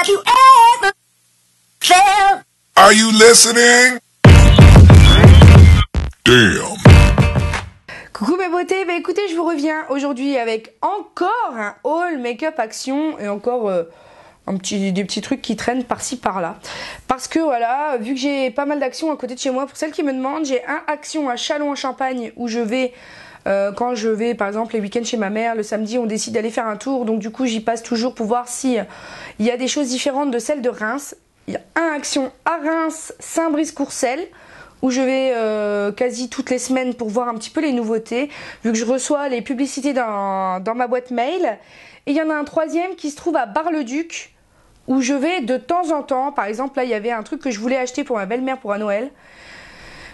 Have you ever felt? Are you listening? Damn. Coucou mes beautés, bah écoutez, je vous reviens aujourd'hui avec encore un haul make-up action et encore euh, un petit, des petits trucs qui traînent par-ci par-là. Parce que voilà, vu que j'ai pas mal d'actions à côté de chez moi, pour celles qui me demandent, j'ai un action à Chalon en Champagne où je vais euh, quand je vais par exemple les week-ends chez ma mère, le samedi on décide d'aller faire un tour, donc du coup j'y passe toujours pour voir si euh, il y a des choses différentes de celles de Reims. Il y a un action à Reims, Saint-Brice-Courcelles où je vais euh, quasi toutes les semaines pour voir un petit peu les nouveautés, vu que je reçois les publicités dans, dans ma boîte mail. Et il y en a un troisième qui se trouve à Bar-le-Duc, où je vais de temps en temps. Par exemple, là, il y avait un truc que je voulais acheter pour ma belle-mère pour un Noël.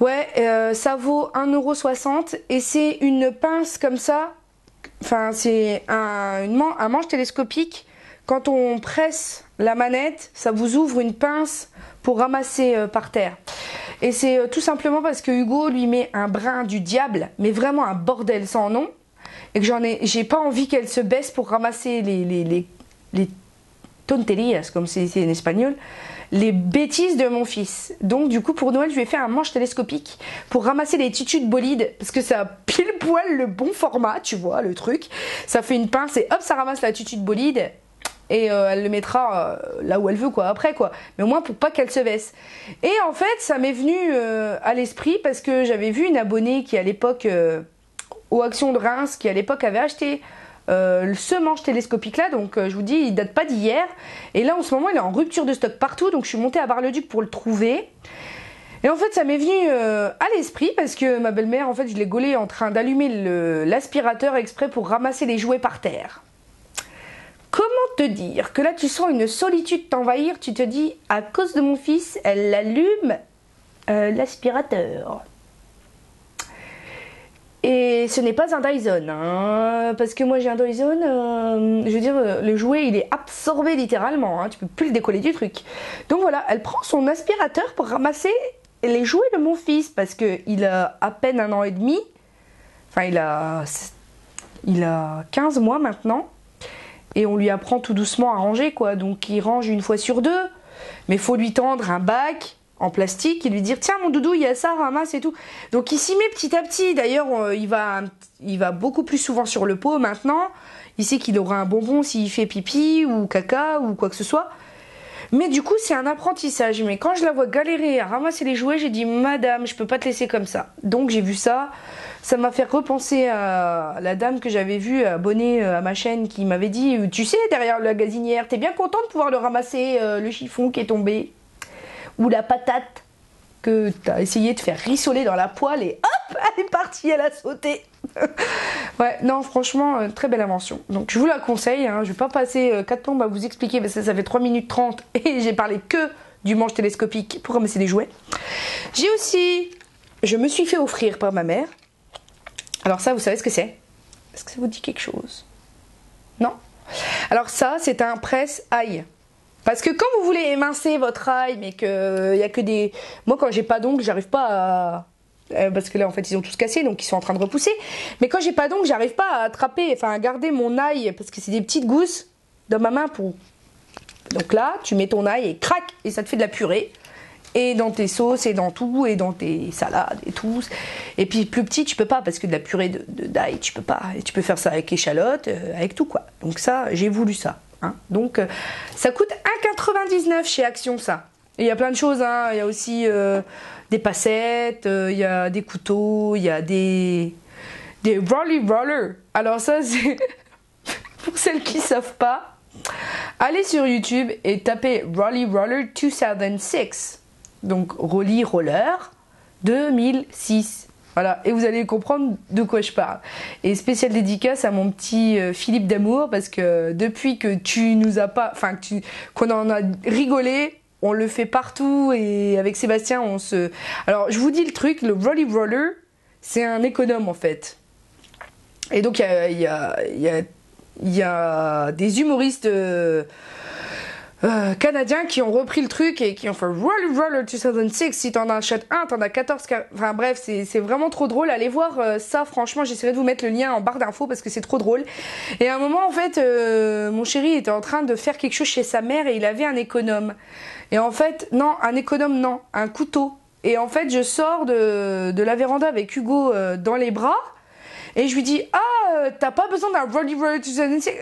Ouais, euh, ça vaut 1,60€ et c'est une pince comme ça. Enfin, c'est un, un manche télescopique. Quand on presse la manette, ça vous ouvre une pince pour ramasser euh, par terre. Et c'est euh, tout simplement parce que Hugo lui met un brin du diable, mais vraiment un bordel sans nom, et que j'en ai, j'ai pas envie qu'elle se baisse pour ramasser les, les, les tonterías, comme c'est c'est en espagnol, les bêtises de mon fils. Donc du coup pour Noël je lui ai fait un manche télescopique pour ramasser les titus de bolide parce que ça a pile poil le bon format, tu vois le truc. Ça fait une pince et hop ça ramasse la tutu de bolide et euh, elle le mettra euh, là où elle veut quoi après quoi. Mais au moins pour pas qu'elle se baisse. Et en fait ça m'est venu euh, à l'esprit parce que j'avais vu une abonnée qui à l'époque aux actions de Reims qui à l'époque avait acheté euh, ce manche télescopique là donc euh, je vous dis il date pas d'hier. Et là en ce moment il est en rupture de stock partout donc je suis montée à Bar-le-Duc pour le trouver. Et en fait ça m'est venu euh, à l'esprit parce que ma belle-mère en fait je l'ai gaulée en train d'allumer l'aspirateur exprès pour ramasser les jouets par terre. Comment te dire que là tu sens une solitude t'envahir, tu te dis à cause de mon fils, elle allume l'aspirateur. Et ce n'est pas un Dyson, hein, parce que moi j'ai un Dyson, euh, je veux dire, euh, le jouet il est absorbé littéralement, hein, tu peux plus le décoller du truc. Donc voilà, elle prend son aspirateur pour ramasser les jouets de mon fils, parce que il a à peine un an et demi, enfin il a, il a 15 mois maintenant, et on lui apprend tout doucement à ranger quoi. Donc il range une fois sur deux, mais faut lui tendre un bac en plastique et lui dire tiens mon doudou il y a ça ramasse et tout. Donc il s'y met petit à petit. D'ailleurs euh, il va il va beaucoup plus souvent sur le pot maintenant. Il sait qu'il aura un bonbon s'il fait pipi ou caca ou quoi que ce soit. Mais du coup, c'est un apprentissage. Mais quand je la vois galérer à ramasser les jouets, j'ai dit Madame, je peux pas te laisser comme ça. Donc j'ai vu ça. Ça m'a fait repenser à la dame que j'avais vue abonnée euh, à ma chaîne qui m'avait dit Tu sais, derrière la gazinière, t'es bien content de pouvoir le ramasser, euh, le chiffon qui est tombé? Ou la patate que t'as essayé de faire rissoler dans la poêle et hop, elle est partie, elle a sauté. ouais, non, franchement, euh, très belle invention. Donc je vous la conseille, hein, je vais pas passer 4 plombes à vous expliquer parce que ça fait 3 minutes 30 et j'ai parlé que du manche télescopique pour ramasser des jouets? J'ai aussi, je me suis fait offrir par ma mère. Alors ça, vous savez ce que c'est? Est-ce que ça vous dit quelque chose? Non? Alors ça, c'est un presse-ail. Parce que quand vous voulez émincer votre ail, mais qu'il y a que des... Moi, quand j'ai pas d'ongles, j'arrive pas à... euh, Parce que là, en fait, ils ont tous cassé, donc ils sont en train de repousser. Mais quand j'ai pas d'ongles, j'arrive pas à attraper, enfin, à garder mon ail, parce que c'est des petites gousses dans ma main pour... Donc là, tu mets ton ail et crac, et ça te fait de la purée. Et dans tes sauces, et dans tout, et dans tes salades, et tout. Et puis plus petit, tu peux pas, parce que de la purée de- d'ail, tu peux pas. Et tu peux faire ça avec échalote, euh, avec tout, quoi. Donc ça, j'ai voulu ça. Hein. Donc, euh, ça coûte 1,99 chez Action, ça. Il y a plein de choses, hein. Il y a aussi euh, des passettes, euh, il y a des couteaux, il y a des... Des rolly rollers. Alors ça, c'est... Pour celles qui savent pas, allez sur YouTube et tapez Rolly Roller 2006. Donc Rolly Roller 2006. Voilà, et vous allez comprendre de quoi je parle. Et spécial dédicace à mon petit euh, Philippe d'amour parce que depuis que tu nous as pas, enfin qu'on en a rigolé, on le fait partout et avec Sébastien on se. Alors je vous dis le truc, le Rolly Roller, c'est un économe en fait. Et donc il y a des humoristes euh, euh, canadiens qui ont repris le truc et qui ont fait Roller Roller 2006. Si t'en achètes un, t'en as 14. Enfin bref, c'est vraiment trop drôle. Allez voir euh, ça, franchement, j'essaierai de vous mettre le lien en barre d'infos parce que c'est trop drôle. Et à un moment, en fait, euh, mon chéri était en train de faire quelque chose chez sa mère et il avait un économe. Et en fait, non, un économe, non, un couteau. Et en fait, je sors de, de la véranda avec Hugo dans les bras. Et je lui dis Ah, euh, t'as pas besoin d'un Roddy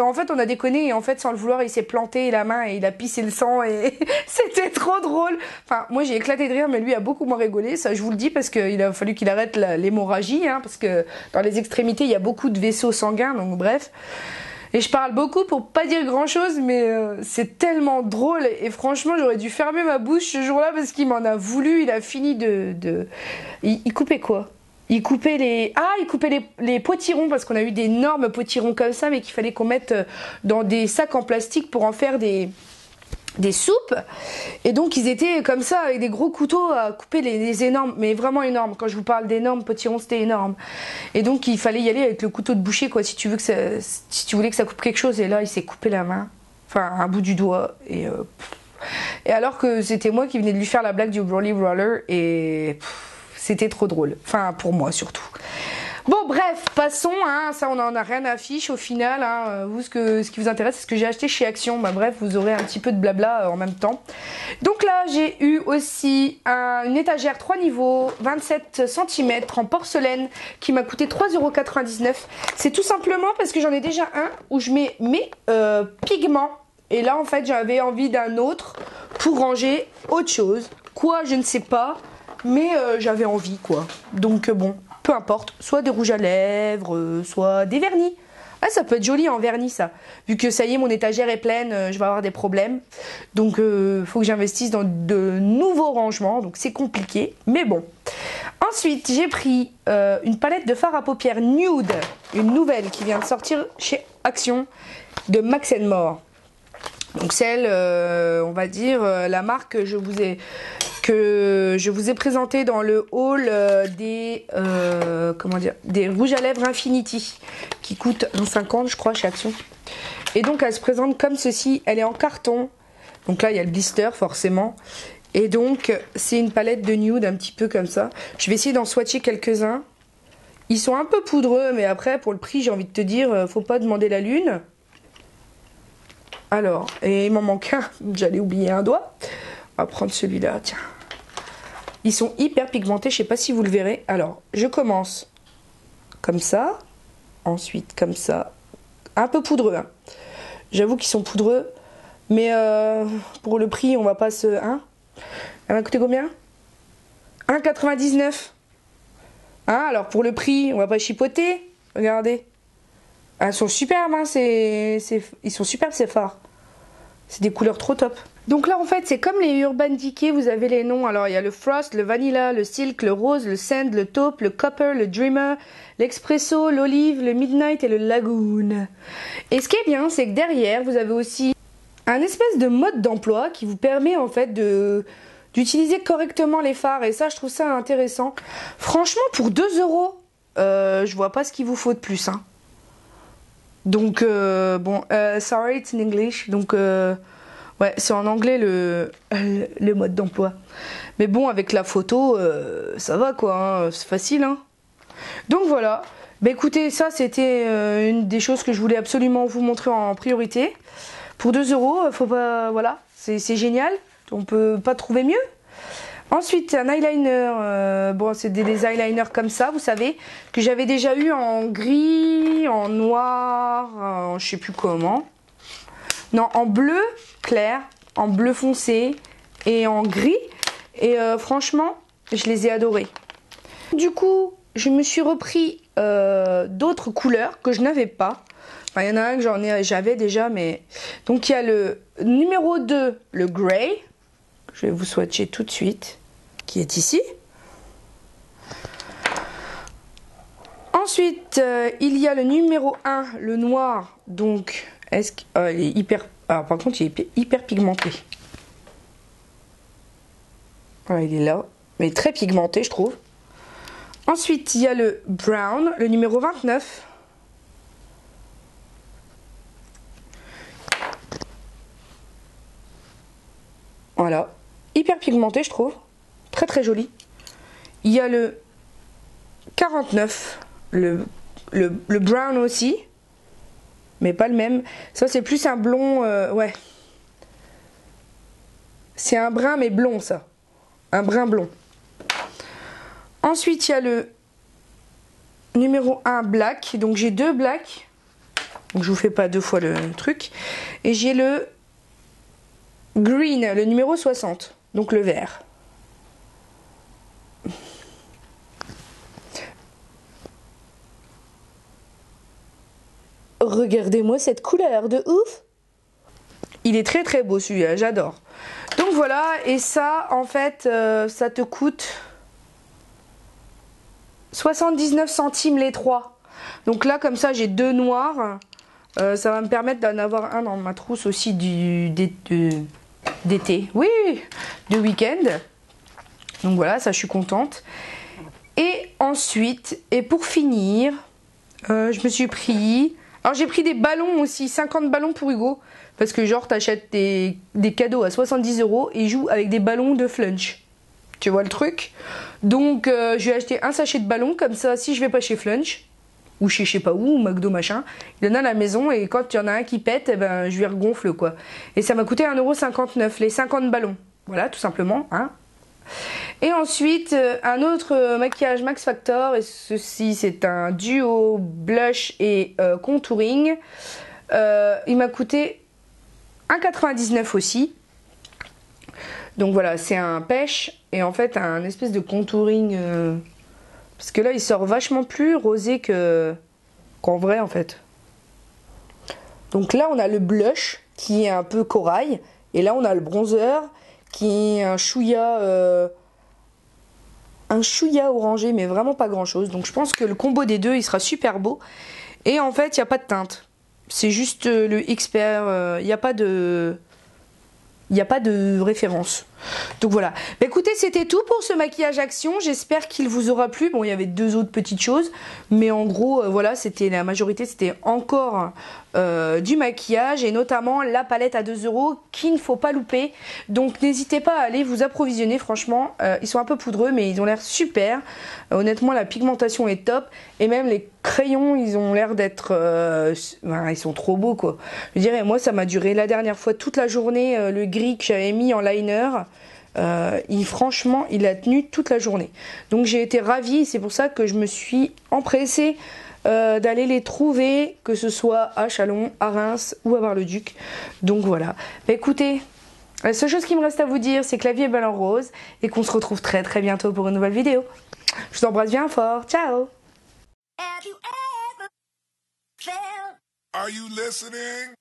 En fait, on a déconné et en fait, sans le vouloir, il s'est planté la main et il a pissé le sang et c'était trop drôle. Enfin, moi j'ai éclaté de rire, mais lui a beaucoup moins rigolé. Ça, je vous le dis parce qu'il a fallu qu'il arrête l'hémorragie, hein, parce que dans les extrémités, il y a beaucoup de vaisseaux sanguins, donc bref. Et je parle beaucoup pour pas dire grand chose, mais euh, c'est tellement drôle. Et franchement, j'aurais dû fermer ma bouche ce jour-là parce qu'il m'en a voulu. Il a fini de. de... il coupait quoi? Il coupait les ah il coupait les, les potirons parce qu'on a eu d'énormes potirons comme ça mais qu'il fallait qu'on mette euh, dans des sacs en plastique pour en faire des des soupes. Et donc ils étaient comme ça avec des gros couteaux à couper les, énormes mais vraiment énormes. Quand je vous parle d'énormes potirons c'était énorme. Et donc il fallait y aller avec le couteau de boucher quoi si tu veux que ça, si tu voulais que ça coupe quelque chose. Et là il s'est coupé la main enfin un bout du doigt et euh, et alors que c'était moi qui venais de lui faire la blague du Rolly Roller et c'était trop drôle. Enfin, pour moi surtout. Bon, bref, passons. Hein, ça, on en a rien à fiche au final. Hein, vous, ce qui vous intéresse, c'est ce que j'ai acheté chez Action. Bah, bref, vous aurez un petit peu de blabla euh, en même temps. Donc là, j'ai eu aussi une étagère 3 niveaux, 27 cm en porcelaine qui m'a coûté 3,99€. C'est tout simplement parce que j'en ai déjà un où je mets mes euh, pigments. Et là, en fait, j'avais envie d'un autre pour ranger autre chose. Quoi, je ne sais pas mais euh, j'avais envie quoi. Donc euh, bon, peu importe, soit des rouges à lèvres, euh, soit des vernis. Ah, ça peut être joli en vernis ça. Vu que ça y est, mon étagère est pleine, je vais avoir des problèmes. Donc faut que j'investisse dans de nouveaux rangements, donc c'est compliqué, mais bon. Ensuite, j'ai pris une palette de fard à paupières nude, une nouvelle qui vient de sortir chez Action de Max More. Donc celle, on va dire, la marque je vous ai que je vous ai présenté dans le haul euh, des euh, comment dire des rouges à lèvres Infinity qui coûtent 1,50 je crois chez Action. Et donc elle se présente comme ceci, elle est en carton. Donc là il y a le blister forcément. Et donc c'est une palette de nude un petit peu comme ça. Je vais essayer d'en swatcher quelques-uns. Ils sont un peu poudreux mais après pour le prix j'ai envie de te dire euh, faut pas demander la lune. Alors, et il m'en manque un, j'allais oublier un doigt. On va prendre celui-là, tiens. Ils sont hyper pigmentés, je sais pas si vous le verrez. Alors, je commence comme ça, ensuite comme ça, un peu poudreux. Hein. J'avoue qu'ils sont poudreux, mais euh, pour le prix, on va pas se... Hein Elle va coûter combien? 1,99. Hein Alors pour le prix, on va pas chipoter. Regardez. Elles sont superbes, hein, ils sont superbes ces phares. C'est des couleurs trop top. Donc là en fait c'est comme les Urban Decay, vous avez les noms. Alors il y a le Frost, le Vanilla, le Silk, le Rose, le Sand, le Taupe, le Copper, le Dreamer, l'Expresso, l'Olive, le Midnight et le Lagoon. Et ce qui est bien c'est que derrière vous avez aussi un espèce de mode d'emploi qui vous permet en fait de d'utiliser correctement les phares et ça je trouve ça intéressant. Franchement pour 2 euros, euh, je vois pas ce qu'il vous faut de plus. Hein. Donc euh, bon, euh, sorry it's in English, donc Ouais, c'est en anglais le, le mode d'emploi. Mais bon, avec la photo, euh, ça va quoi, hein, c'est facile. Hein. Donc voilà. Bah écoutez, ça c'était euh, une des choses que je voulais absolument vous montrer en priorité. Pour 2 euros, euh, faut pas. Voilà, c'est génial. On peut pas trouver mieux. Ensuite, un eyeliner. bon, c'est des, des, eyeliners comme ça, vous savez, que j'avais déjà eu en gris, en noir, en je sais plus comment. Non, en bleu clair, en bleu foncé et en gris. Et euh, franchement, je les ai adorés. Du coup, je me suis repris euh, d'autres couleurs que je n'avais pas. Il y en a un que j'en ai, j'avais déjà, mais... Donc, il y a le numéro 2, le grey. Je vais vous swatcher tout de suite. Qui est ici. Ensuite, euh, il y a le numéro 1, le noir. Donc, est-ce qu'il est hyper alors par contre, il est hyper pigmenté. Il est là. Mais très pigmenté, je trouve. Ensuite, il y a le brown, le numéro 29. Voilà. Hyper pigmenté, je trouve. Très très joli. Il y a le 49, le, le, le brown aussi. Mais pas le même. Ça, c'est plus un blond. euh, ouais. C'est un brun, mais blond, ça. Un brun blond. Ensuite, il y a le numéro 1 black. Donc, j'ai deux blacks. Donc, je vous fais pas deux fois le truc. Et j'ai le green, le numéro 60. Donc, le vert. Regardez-moi cette couleur de ouf. Il est très très beau celui-là, j'adore. Donc voilà, et ça, en fait, euh, ça te coûte 79 centimes les trois. Donc là, comme ça, j'ai deux noirs. Euh, ça va me permettre d'en avoir un dans ma trousse aussi d'été. Oui, de week-end. Donc voilà, ça, je suis contente. Et ensuite, et pour finir, euh, je me suis pris. Alors j'ai pris des ballons aussi, 50 ballons pour Hugo. Parce que genre t'achètes des, des cadeaux à 70 euros et joue avec des ballons de flunch. Tu vois le truc? Donc euh, je ai acheté un sachet de ballons, comme ça si je vais pas chez Flunch, ou chez je sais pas où, ou McDo machin, il en a à la maison et quand il y en a un qui pète, eh ben, je lui regonfle quoi. Et ça m'a coûté 1,59€ les 50 ballons. Voilà, tout simplement. Hein et ensuite, euh, un autre euh, maquillage Max Factor, et ceci c'est un duo blush et euh, contouring. Il m'a coûté 1,99 aussi. Donc voilà, c'est un pêche et en fait un espèce de contouring. parce que là il sort vachement plus rosé que qu'en vrai en fait. Donc là on a le blush qui est un peu corail et là on a le bronzer qui est un chouïa un chouïa orangé mais vraiment pas grand chose. Donc je pense que le combo des deux il sera super beau. Et en fait il n'y a pas de teinte. C'est juste euh, le expert, euh, il n'y a pas de il n'y a pas de référence. Donc voilà. Bah, écoutez, c'était tout pour ce maquillage action. J'espère qu'il vous aura plu. Bon, il y avait deux autres petites choses, mais en gros, euh, voilà, c'était la majorité, c'était encore euh, du maquillage et notamment la palette à 2 euros qu'il ne faut pas louper. Donc n'hésitez pas à aller vous approvisionner. Franchement, euh, ils sont un peu poudreux, mais ils ont l'air super. Honnêtement, la pigmentation est top et même les crayons, ils ont l'air d'être, enfin, ils sont trop beaux quoi. Je dirais, moi, ça m'a duré la dernière fois toute la journée le gris que j'avais mis en liner. Euh, il, franchement, il a tenu toute la journée. Donc j'ai été ravie, c'est pour ça que je me suis empressée euh, d'aller les trouver, que ce soit à Chalon, à Reims ou à Bar-le-Duc. Donc voilà. Bah, écoutez, la seule chose qui me reste à vous dire, c'est que la vie est belle en rose et qu'on se retrouve très très bientôt pour une nouvelle vidéo. Je vous embrasse bien fort. Ciao Are you listening?